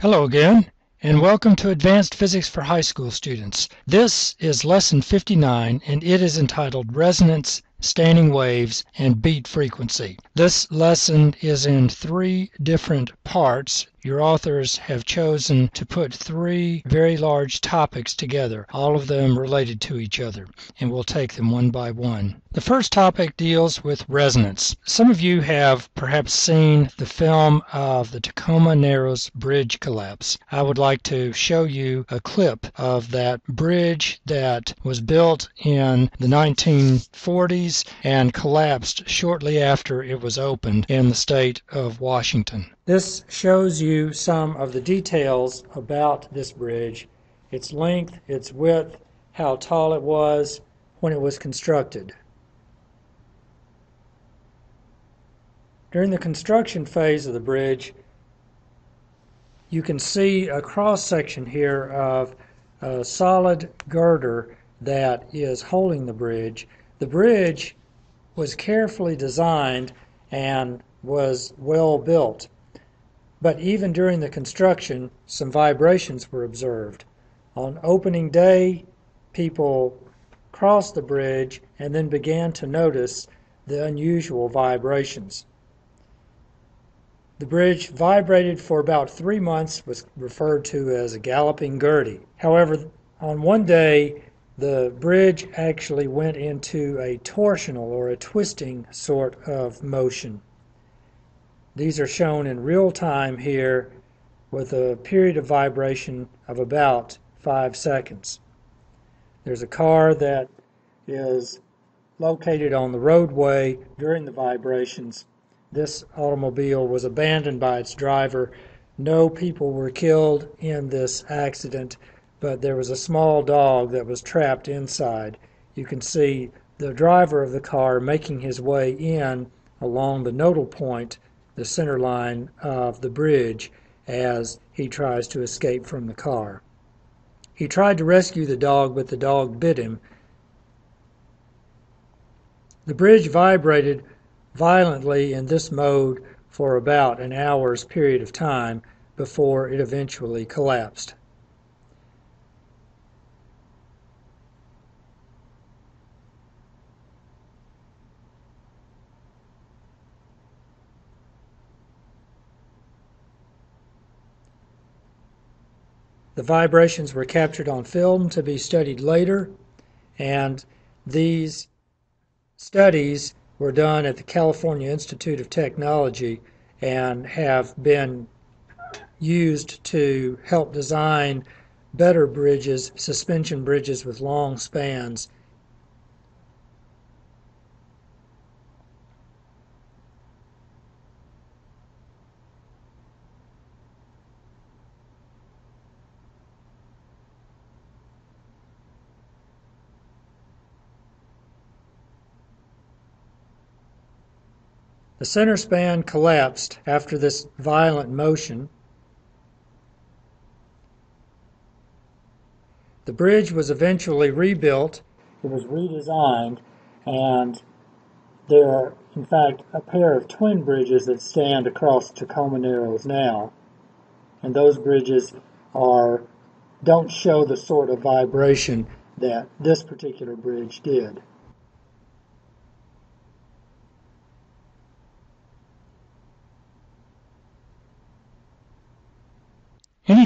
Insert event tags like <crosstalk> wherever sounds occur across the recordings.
Hello again, and welcome to Advanced Physics for High School Students. This is Lesson 59, and it is entitled Resonance, Standing Waves, and Beat Frequency. This lesson is in three different parts. Your authors have chosen to put three very large topics together, all of them related to each other, and we'll take them one by one. The first topic deals with resonance. Some of you have perhaps seen the film of the Tacoma Narrows Bridge collapse. I would like to show you a clip of that bridge that was built in the 1940s and collapsed shortly after it was opened in the state of Washington. This shows you some of the details about this bridge, its length, its width, how tall it was when it was constructed. During the construction phase of the bridge, you can see a cross section here of a solid girder that is holding the bridge. The bridge was carefully designed and was well built. But even during the construction, some vibrations were observed. On opening day, people crossed the bridge and then began to notice the unusual vibrations. The bridge vibrated for about three months, was referred to as a galloping Gertie. However, on one day, the bridge actually went into a torsional or a twisting sort of motion. These are shown in real time here with a period of vibration of about five seconds. There's a car that is located on the roadway during the vibrations. This automobile was abandoned by its driver. No people were killed in this accident, but there was a small dog that was trapped inside. You can see the driver of the car making his way in along the nodal point the center line of the bridge as he tries to escape from the car. He tried to rescue the dog, but the dog bit him. The bridge vibrated violently in this mode for about an hour's period of time before it eventually collapsed. The vibrations were captured on film to be studied later, and these studies were done at the California Institute of Technology and have been used to help design better bridges, suspension bridges with long spans The center span collapsed after this violent motion. The bridge was eventually rebuilt. It was redesigned, and there are, in fact, a pair of twin bridges that stand across Tacoma Narrows now. And those bridges are don't show the sort of vibration that this particular bridge did.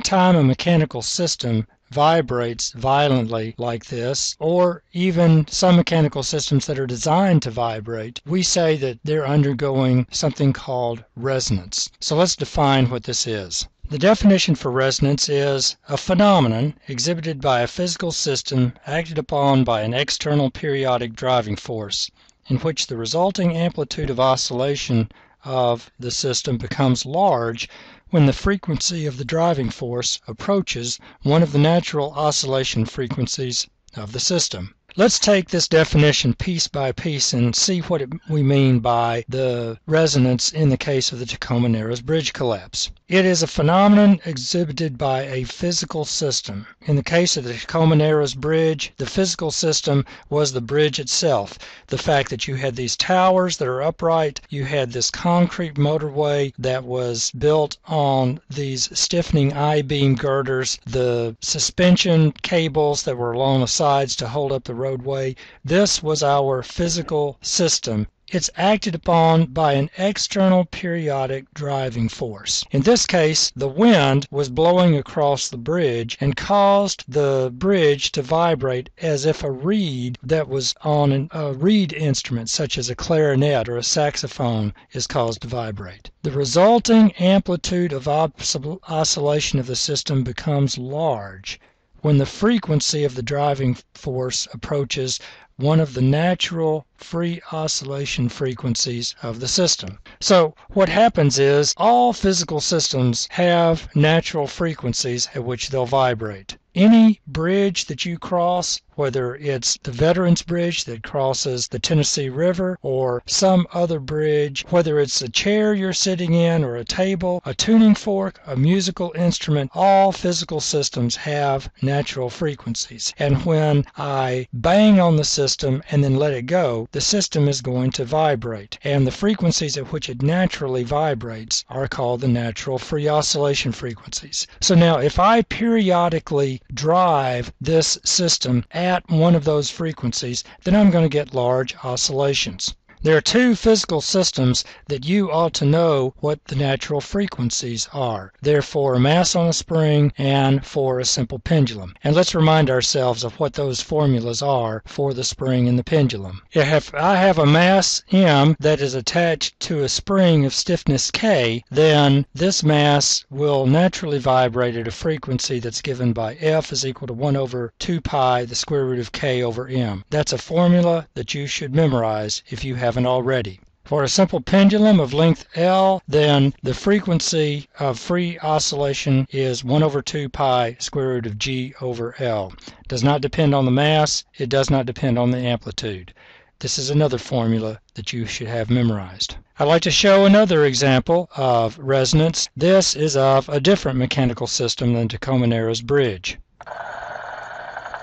Time a mechanical system vibrates violently like this, or even some mechanical systems that are designed to vibrate, we say that they're undergoing something called resonance. So let's define what this is. The definition for resonance is a phenomenon exhibited by a physical system acted upon by an external periodic driving force, in which the resulting amplitude of oscillation of the system becomes large when the frequency of the driving force approaches one of the natural oscillation frequencies of the system. Let's take this definition piece by piece and see what it, we mean by the resonance in the case of the Tacoma Narrows Bridge collapse. It is a phenomenon exhibited by a physical system. In the case of the Tacoma Narrows Bridge, the physical system was the bridge itself. The fact that you had these towers that are upright, you had this concrete motorway that was built on these stiffening I beam girders, the suspension cables that were along the sides to hold up the roadway. This was our physical system. It's acted upon by an external periodic driving force. In this case, the wind was blowing across the bridge and caused the bridge to vibrate as if a reed that was on a reed instrument, such as a clarinet or a saxophone, is caused to vibrate. The resulting amplitude of oscillation of the system becomes large when the frequency of the driving force approaches one of the natural free oscillation frequencies of the system. So what happens is all physical systems have natural frequencies at which they'll vibrate. Any bridge that you cross, whether it's the Veterans Bridge that crosses the Tennessee River or some other bridge, whether it's a chair you're sitting in or a table, a tuning fork, a musical instrument, all physical systems have natural frequencies. And when I bang on the system and then let it go, the system is going to vibrate. And the frequencies at which it naturally vibrates are called the natural free oscillation frequencies. So now if I periodically drive this system at one of those frequencies, then I'm going to get large oscillations. There are two physical systems that you ought to know what the natural frequencies are. They're for a mass on a spring and for a simple pendulum. And let's remind ourselves of what those formulas are for the spring and the pendulum. If I have a mass m that is attached to a spring of stiffness k, then this mass will naturally vibrate at a frequency that's given by F is equal to 1 over 2 pi the square root of k over m. That's a formula that you should memorize if you have haven't already. For a simple pendulum of length L, then the frequency of free oscillation is 1 over 2 pi square root of G over L. Does not depend on the mass, it does not depend on the amplitude. This is another formula that you should have memorized. I'd like to show another example of resonance. This is of a different mechanical system than Tacoma Narrows Bridge.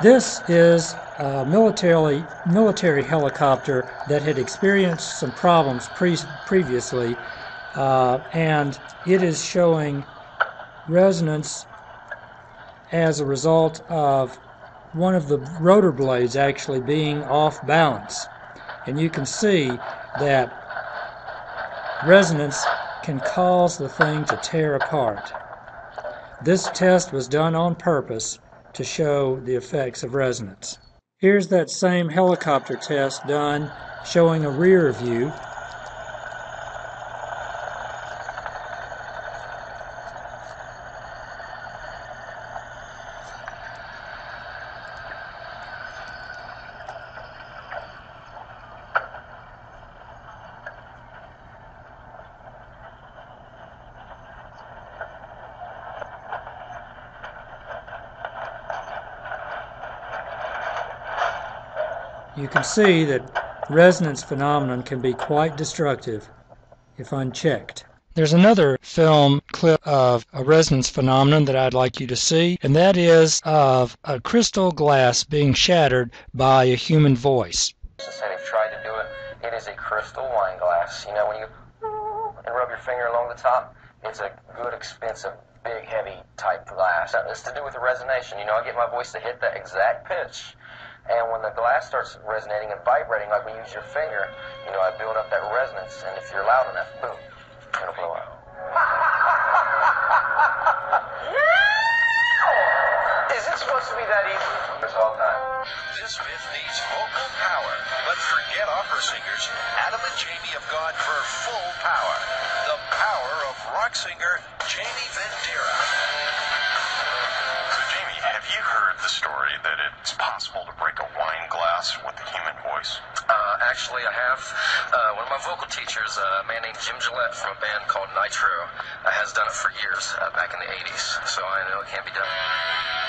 This is a military, military helicopter that had experienced some problems pre- previously, uh, and it is showing resonance as a result of one of the rotor blades actually being off balance. And you can see that resonance can cause the thing to tear apart. This test was done on purpose to show the effects of resonance. Here's that same helicopter test done showing a rear view you can see that resonance phenomenon can be quite destructive if unchecked. There's another film clip of a resonance phenomenon that I'd like you to see, and that is of a crystal glass being shattered by a human voice. He tried to do it. It is a crystal wine glass. You know when you and rub your finger along the top, it's a good, expensive, big, heavy type glass. It's to do with the resonation. You know, I get my voice to hit that exact pitch and when the glass starts resonating and vibrating, like when you use your finger, you know, I build up that resonance. And if you're loud enough, boom, it'll blow out. <laughs> Is it supposed to be that easy? This all time. This myth needs vocal power, but forget opera singers. Adam and Jamie have gone for full power. The power of rock singer Jamie Vendera. You heard the story that it's possible to break a wine glass with the human voice? Uh, actually, I have. Uh, one of my vocal teachers, uh, a man named Jim Gillette from a band called Nitro, uh, has done it for years, uh, back in the 80s. So I know it can't be done.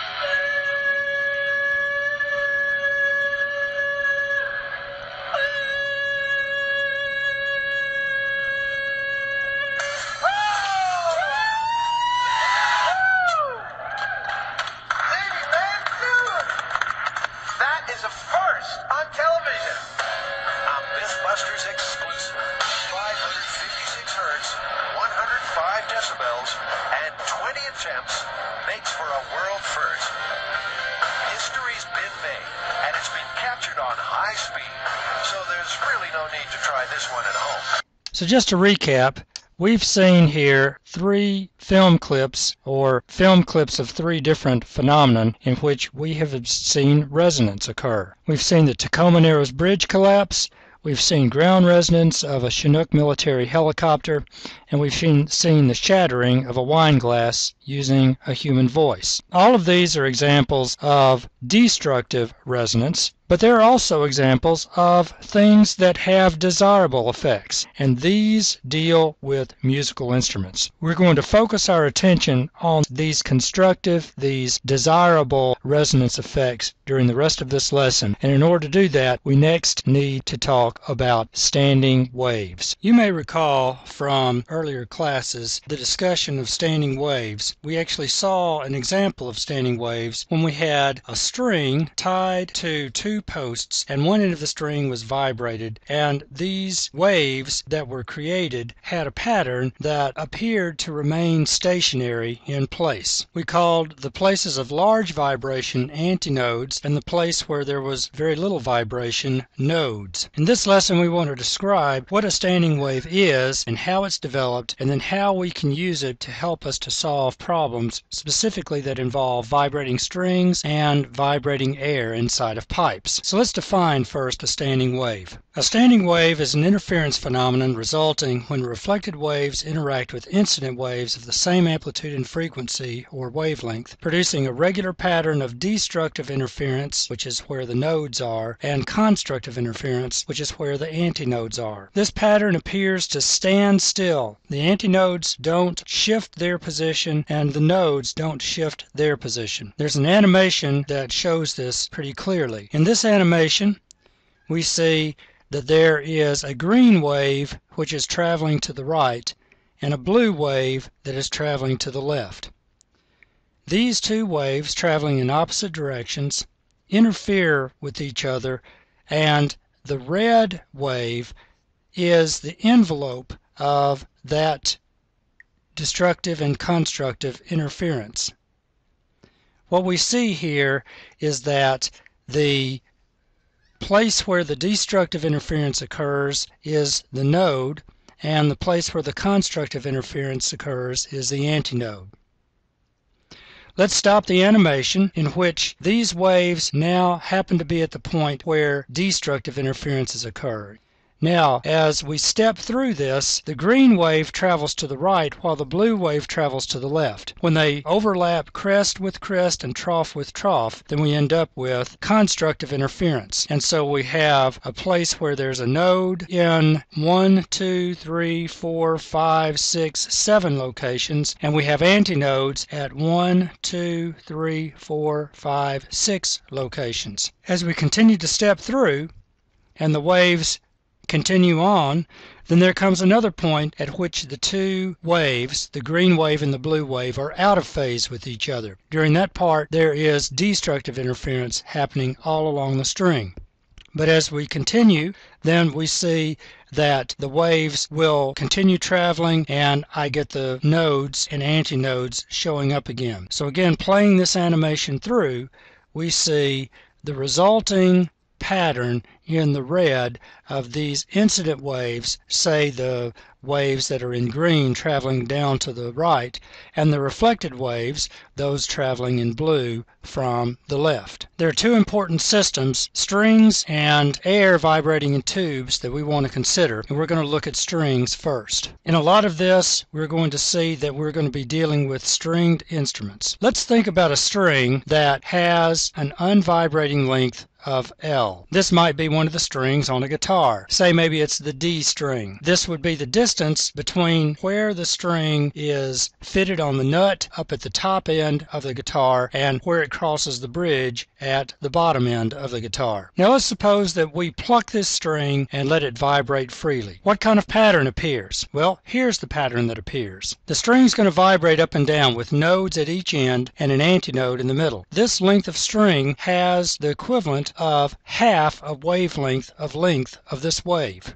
This one at home. So just to recap, we've seen here three film clips or film clips of three different phenomena in which we have seen resonance occur. We've seen the Tacoma Narrows Bridge collapse, we've seen ground resonance of a Chinook military helicopter, and we've seen, seen the shattering of a wine glass using a human voice. All of these are examples of destructive resonance, but there are also examples of things that have desirable effects, and these deal with musical instruments. We're going to focus our attention on these constructive, these desirable resonance effects during the rest of this lesson, and in order to do that, we next need to talk about standing waves. You may recall from earlier classes the discussion of standing waves. We actually saw an example of standing waves when we had a string tied to two posts and one end of the string was vibrated and these waves that were created had a pattern that appeared to remain stationary in place. We called the places of large vibration antinodes and the place where there was very little vibration nodes. In this lesson we want to describe what a standing wave is and how it's developed and then how we can use it to help us to solve problems specifically that involve vibrating strings and vibrating air inside of pipes. So let's define first a standing wave. A standing wave is an interference phenomenon resulting when reflected waves interact with incident waves of the same amplitude and frequency or wavelength, producing a regular pattern of destructive interference, which is where the nodes are, and constructive interference, which is where the antinodes are. This pattern appears to stand still. The antinodes don't shift their position and the nodes don't shift their position. There's an animation that shows this pretty clearly. In this animation, we see that there is a green wave which is traveling to the right and a blue wave that is traveling to the left. These two waves traveling in opposite directions interfere with each other and the red wave is the envelope of that destructive and constructive interference. What we see here is that the place where the destructive interference occurs is the node, and the place where the constructive interference occurs is the antinode. Let's stop the animation in which these waves now happen to be at the point where destructive interferences occur. Now, as we step through this, the green wave travels to the right while the blue wave travels to the left. When they overlap crest with crest and trough with trough, then we end up with constructive interference. And so we have a place where there's a node in one, two, three, four, five, six, seven locations, and we have antinodes at one, two, three, four, five, six locations. As we continue to step through, and the waves continue on, then there comes another point at which the two waves, the green wave and the blue wave, are out of phase with each other. During that part, there is destructive interference happening all along the string. But as we continue, then we see that the waves will continue traveling and I get the nodes and antinodes showing up again. So again, playing this animation through, we see the resulting pattern in the red of these incident waves, say the waves that are in green traveling down to the right, and the reflected waves, those traveling in blue from the left. There are two important systems, strings and air vibrating in tubes, that we want to consider, and we're going to look at strings first. In a lot of this, we're going to see that we're going to be dealing with stringed instruments. Let's think about a string that has an unvibrating length of L. This might be one of the strings on a guitar. Say maybe it's the D string. This would be the distance between where the string is fitted on the nut up at the top end of the guitar and where it crosses the bridge at the bottom end of the guitar. Now let's suppose that we pluck this string and let it vibrate freely. What kind of pattern appears? Well, here's the pattern that appears. The string is going to vibrate up and down with nodes at each end and an antinode in the middle. This length of string has the equivalent of half a wavelength of length of this wave.